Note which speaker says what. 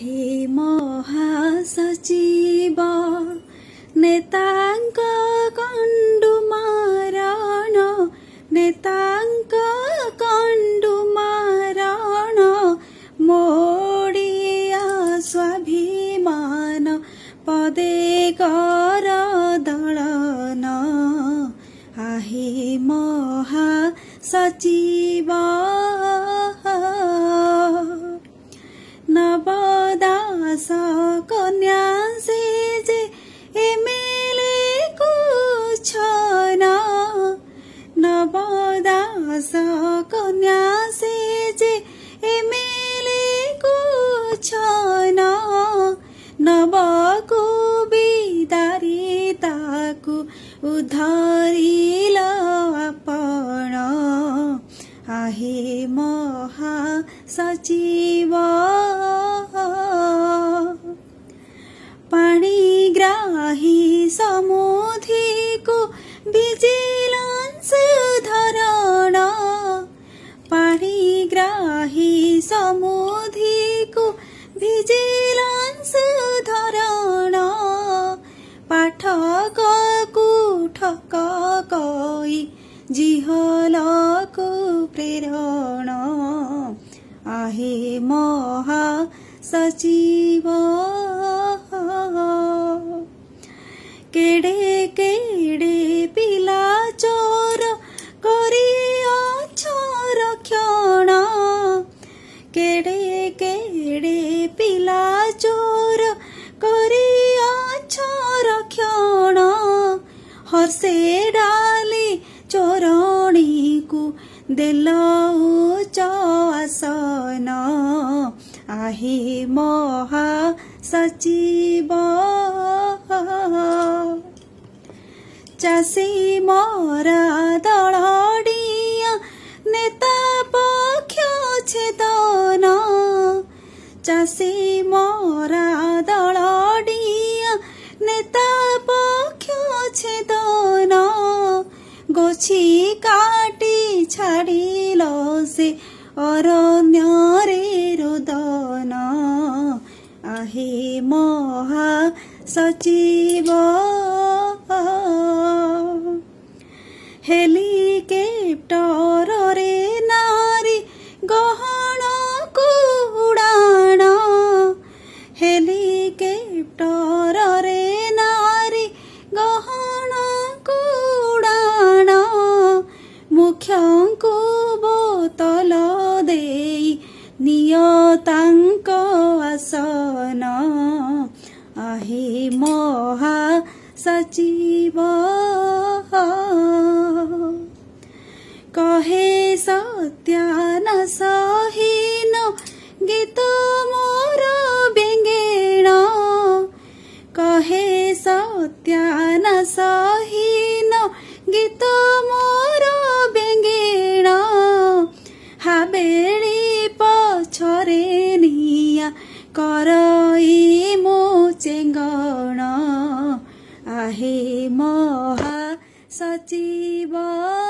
Speaker 1: হে মহাসচিব নেতাঙ্ক কণ্ডুমারণ নেতাঙ্ক কণ্ডুমারণ মোড়িয়া স্বাভিমান পদে কর দলন আহে মহাসচিব कन्यासे जे ए मेले एमेलेको छैन नवदास कन्यासे जे ए एमेलेको छैन नवको बिदारिताको उधारी ल हे महासचिव पाणिग्राही समुधिको भिजिलन्स धरण पाणिग्राही समुधिको भिजिलन्स धरण पाठक कुठक कै जिहला প্রেরণ আহে মহা সচিব কেড়ে কেড়ে পিলা চোর করিয়াছ রক্ষণ কেড়ে কেড়ে পিলা চোর করিয়াছ রক্ষণ হসে ডা दिलो चसन আহি মহা সচিব চাষী মরা দড়িয়া নেতা পক্ষ ছেদন চাষী মরা দড়িয়া নেতা পক্ষ ছেদন গোছি কা ছাড়িল সে অরণ্যরে রোদন আহে মহা সচিব দেই নিয়তাংক আসন আহি মহা সচিব কহে সত্যান সহীন গীত মোর বেঙ্গেণ কহে সত্যান सचिवा